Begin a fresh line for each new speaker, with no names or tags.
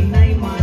my mind.